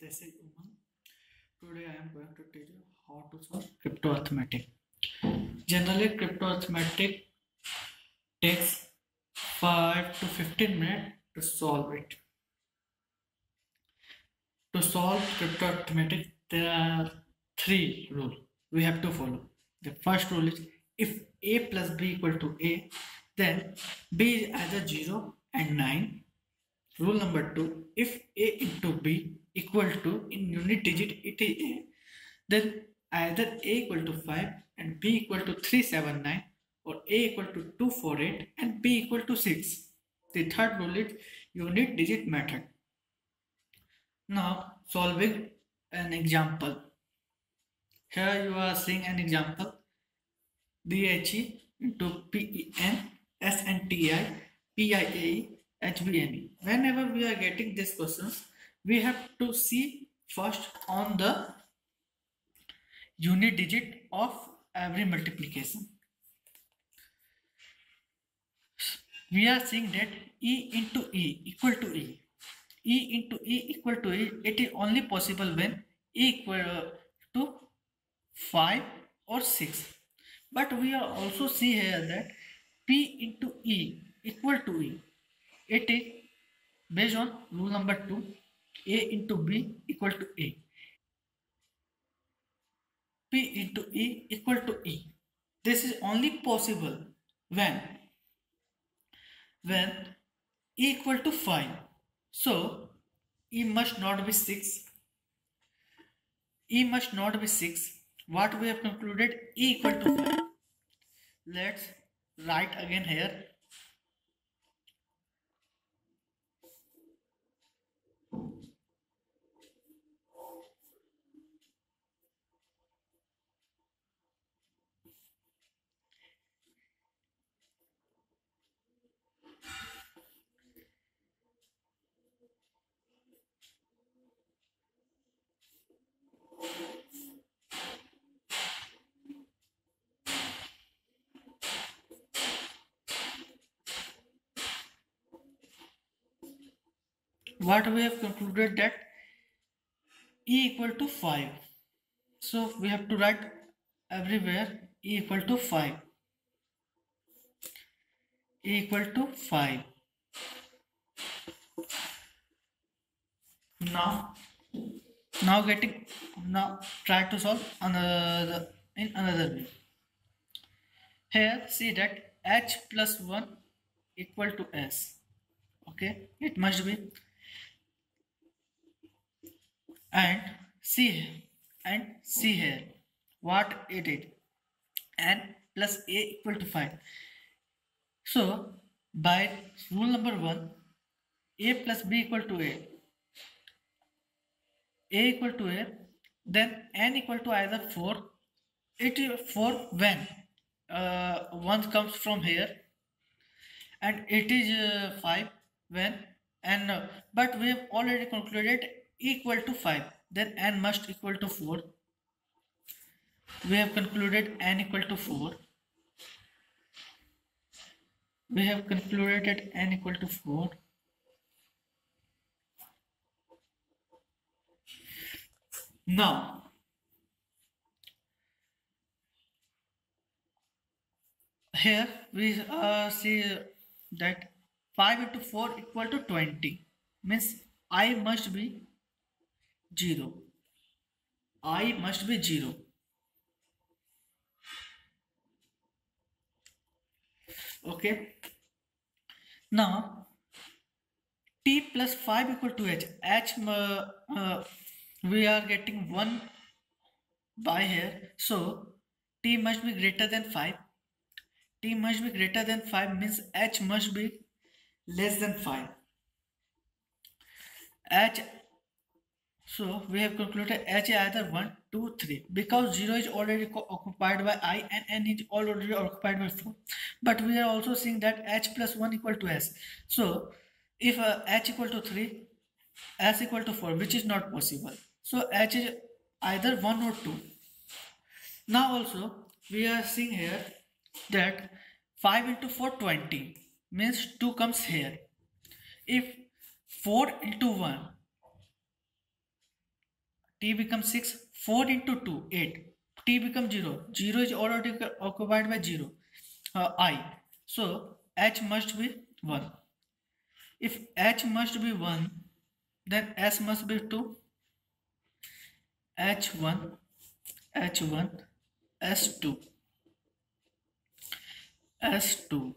this is Umang. Today I am going to teach you how to solve crypto arithmetic. Generally, crypto arithmetic takes 5 to 15 minutes to solve it. To solve crypto arithmetic, there are three rules we have to follow. The first rule is if a plus b equal to a, then b is either 0 and 9 Rule number two, if A into B equal to in unit digit it is A, then either A equal to 5 and B equal to 379 or A equal to 248 and B equal to 6. The third rule is unit digit method. Now solving an example. Here you are seeing an example. DHE into PEN, SNTI, PIAE HBME. Whenever we are getting these questions, we have to see first on the unit digit of every multiplication. We are seeing that E into E equal to E. E into E equal to E, it is only possible when E equal to 5 or 6. But we are also see here that P into E equal to E it is based on rule number 2 a into b equal to a. P into e equal to e. This is only possible when when e equal to 5 so e must not be 6 e must not be 6 what we have concluded? E equal to 5 let's write again here what we have concluded that e equal to 5 so we have to write everywhere e equal to 5 e equal to 5 now now getting now try to solve another in another way. Here see that h plus 1 equal to s. Okay? It must be and see and see here what it is and plus a equal to 5 so by rule number 1 a plus b equal to a. A equal to a then n equal to either 4 it is 4 when uh, 1 comes from here and it is uh, 5 when and uh, but we have already concluded equal to 5 then n must equal to 4 we have concluded n equal to 4 we have concluded that n equal to 4 now here we uh, see that 5 into 4 equal to 20 means i must be zero. I must be zero. Okay ना T plus five equal to H H we are getting one by here so T must be greater than five T must be greater than five means H must be less than five H so we have concluded H either 1, 2, 3 because 0 is already occupied by I and N is already occupied by 4. But we are also seeing that H plus 1 equal to S. So if uh, H equal to 3, S equal to 4 which is not possible. So H is either 1 or 2. Now also we are seeing here that 5 into 4 20 means 2 comes here. If 4 into 1 t becomes 6 4 into 2 8 t becomes 0 0 is already occupied by 0 uh, i. So h must be 1 if h must be 1 then s must be 2 h1 h1 s2 s2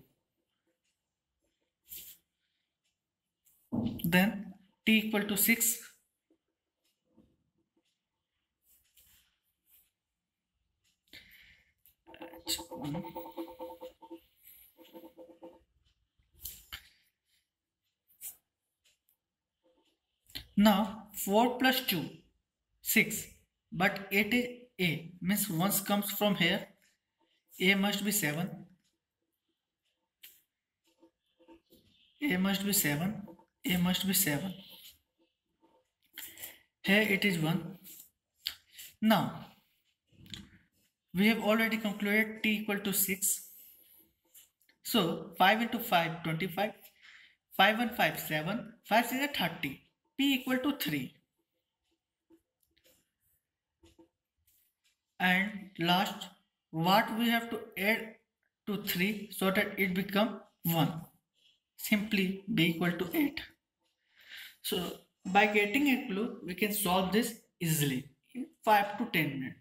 then t equal to 6 h1 now 4 plus 2 6 but it is a. Means once comes from here a must be 7 a must be 7 a must be 7 here it is 1 now we have already concluded t equal to 6 so 5 into 5 25 5 and 5 7 5 is a 30 p equal to 3 and last what we have to add to 3 so that it become 1 simply b equal to 8 so by getting a clue we can solve this easily in 5 to 10 minutes